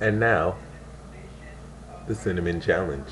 And now, the cinnamon challenge.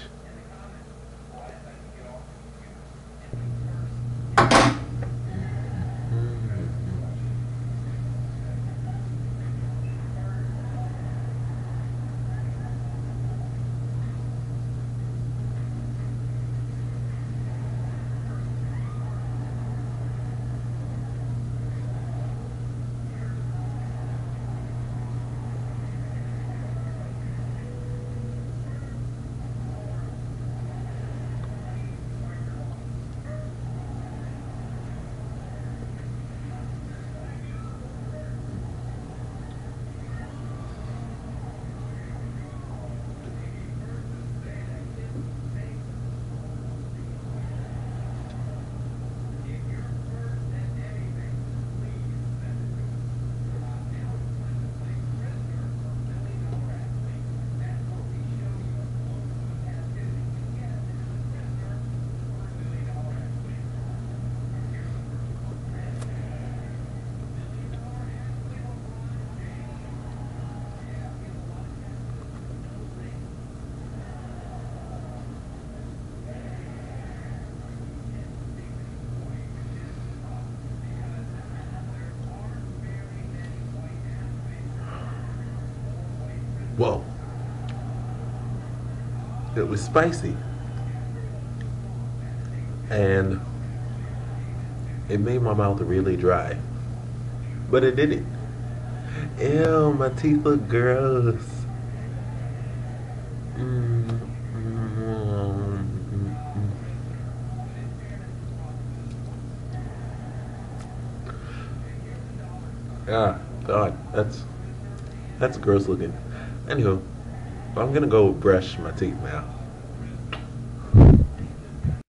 Whoa. It was spicy. And it made my mouth really dry. But it didn't. Ew, my teeth look gross. Mm, mm, mm, mm. Ah, God, that's that's gross looking. Anywho, I'm gonna go brush my teeth now.